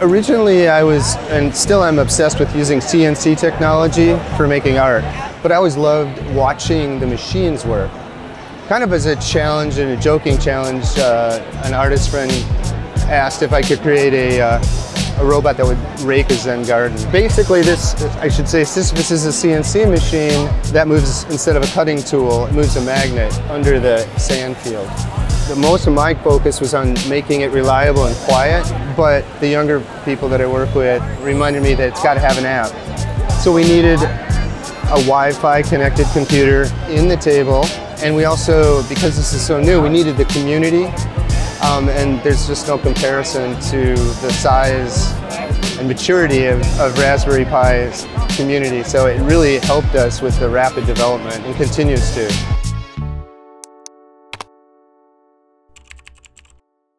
Originally, I was, and still I'm obsessed with using CNC technology for making art, but I always loved watching the machines work. Kind of as a challenge and a joking challenge, uh, an artist friend asked if I could create a, uh, a robot that would rake a Zen garden. Basically this, I should say, Sisyphus is a CNC machine that moves, instead of a cutting tool, it moves a magnet under the sand field. The most of my focus was on making it reliable and quiet, but the younger people that I work with reminded me that it's got to have an app. So we needed a Wi-Fi connected computer in the table, and we also, because this is so new, we needed the community, um, and there's just no comparison to the size and maturity of, of Raspberry Pi's community. So it really helped us with the rapid development and continues to.